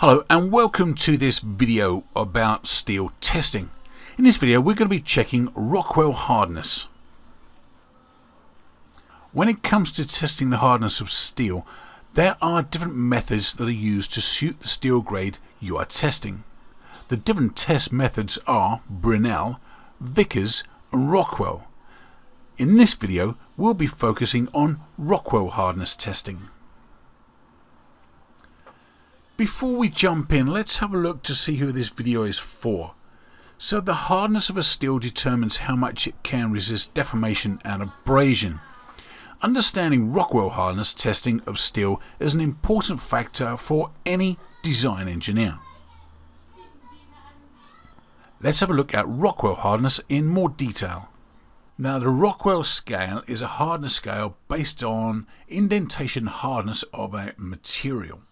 Hello and welcome to this video about steel testing. In this video we're going to be checking Rockwell hardness. When it comes to testing the hardness of steel there are different methods that are used to suit the steel grade you are testing. The different test methods are Brinell, Vickers and Rockwell. In this video we'll be focusing on Rockwell hardness testing. Before we jump in, let's have a look to see who this video is for. So the hardness of a steel determines how much it can resist deformation and abrasion. Understanding Rockwell hardness testing of steel is an important factor for any design engineer. Let's have a look at Rockwell hardness in more detail. Now the Rockwell scale is a hardness scale based on indentation hardness of a material.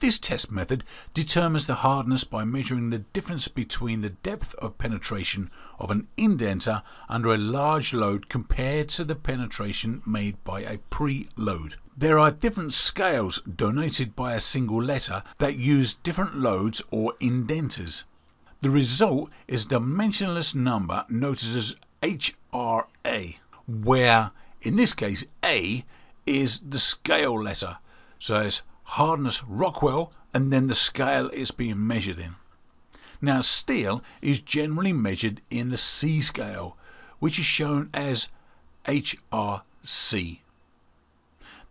This test method determines the hardness by measuring the difference between the depth of penetration of an indenter under a large load compared to the penetration made by a preload. There are different scales donated by a single letter that use different loads or indenters. The result is a dimensionless number noted as HRA, where in this case A is the scale letter, so it's hardness Rockwell, and then the scale it's being measured in. Now, steel is generally measured in the C scale, which is shown as HRC.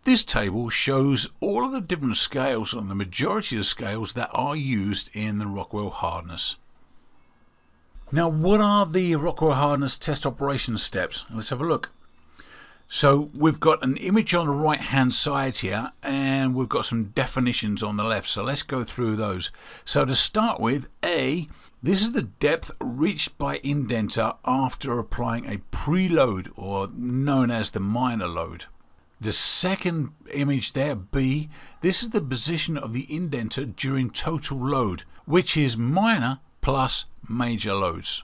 This table shows all of the different scales on the majority of scales that are used in the Rockwell hardness. Now, what are the Rockwell hardness test operation steps? Let's have a look. So we've got an image on the right hand side here and we've got some definitions on the left. So let's go through those. So to start with, A, this is the depth reached by indenter after applying a preload or known as the minor load. The second image there, B, this is the position of the indenter during total load, which is minor plus major loads.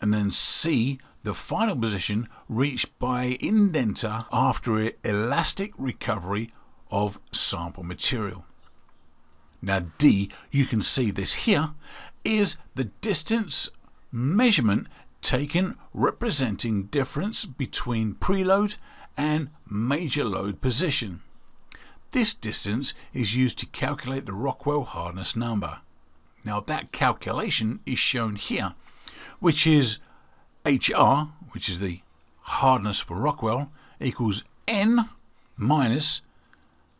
And then C, the final position reached by indenter after elastic recovery of sample material. Now D, you can see this here, is the distance measurement taken representing difference between preload and major load position. This distance is used to calculate the Rockwell hardness number. Now that calculation is shown here, which is HR, which is the hardness for Rockwell, equals N minus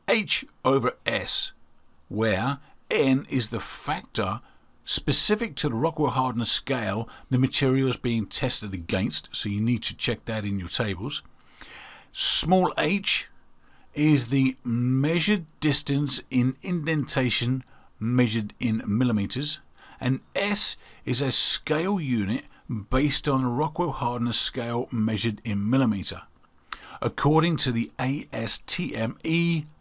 H over S, where N is the factor specific to the Rockwell hardness scale the material is being tested against, so you need to check that in your tables. Small h is the measured distance in indentation measured in millimeters, and S is a scale unit based on a Rockwell hardness scale measured in millimeter. According to the ASTM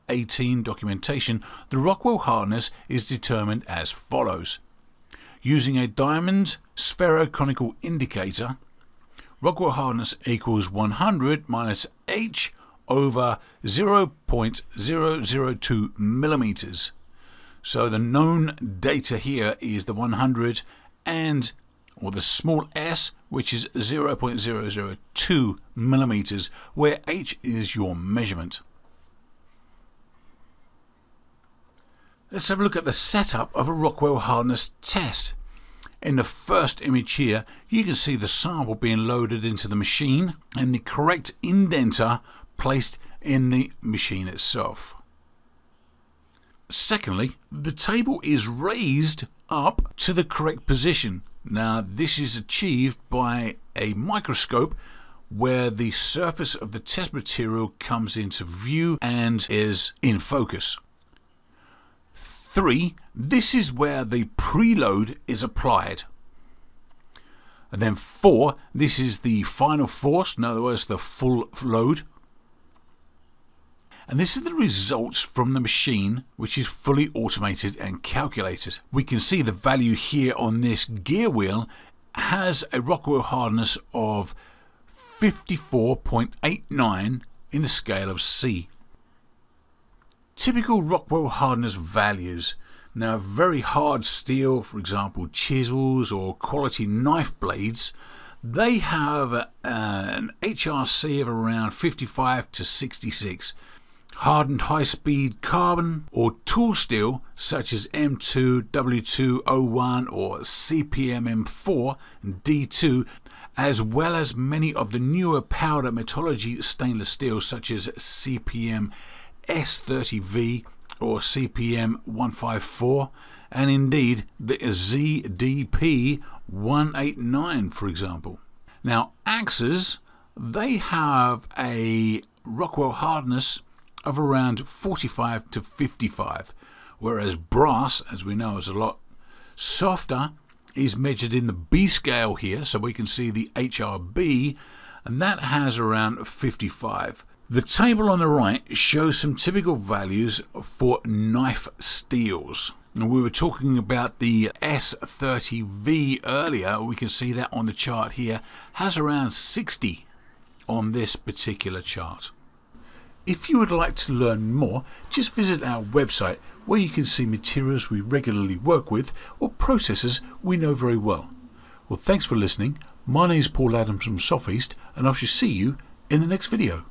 E18 documentation, the Rockwell hardness is determined as follows. Using a diamond spheroconical indicator, Rockwell hardness equals 100 minus H over 0.002 millimeters. So the known data here is the 100 and or the small s, which is 0.002 millimeters, where h is your measurement. Let's have a look at the setup of a Rockwell hardness test. In the first image here, you can see the sample being loaded into the machine and the correct indenter placed in the machine itself. Secondly, the table is raised up to the correct position now this is achieved by a microscope where the surface of the test material comes into view and is in focus. 3. This is where the preload is applied. And then 4. This is the final force, in other words the full load and this is the results from the machine which is fully automated and calculated. We can see the value here on this gear wheel has a Rockwell hardness of 54.89 in the scale of C. Typical Rockwell hardness values. Now, very hard steel, for example, chisels or quality knife blades, they have uh, an HRC of around 55 to 66. Hardened high speed carbon or tool steel, such as M2, W2 O1, or CPM M4 and D2, as well as many of the newer powder metallurgy stainless steel, such as CPM S30V or CPM 154, and indeed the ZDP 189, for example. Now, axes, they have a Rockwell hardness of around 45 to 55, whereas brass, as we know, is a lot softer, is measured in the B scale here, so we can see the HRB, and that has around 55. The table on the right shows some typical values for knife steels. And we were talking about the S30V earlier. We can see that on the chart here has around 60 on this particular chart. If you would like to learn more, just visit our website where you can see materials we regularly work with or processes we know very well. Well, thanks for listening. My name is Paul Adams from Sofeast, and I shall see you in the next video.